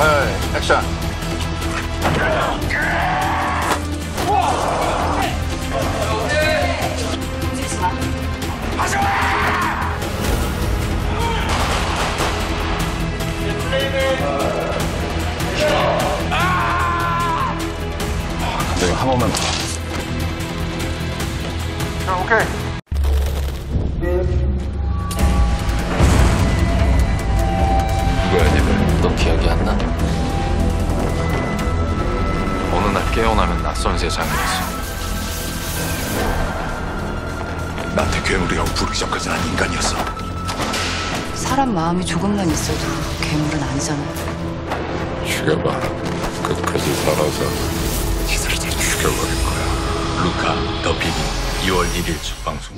헐, 액션. 움직이지 마. 내가 한 번만 더. 자, 오케이. 깨어나면 낯선 세상이었어. 나한테 괴물이라고 부르기 전까지는 난 인간이었어. 사람 마음이 조금만 있어도 괴물은 아니잖아. 죽여봐. 끝까지 살아서 지들을 다 죽여버릴 거야. 루카 더 비긴 2월 1일 첫 방송.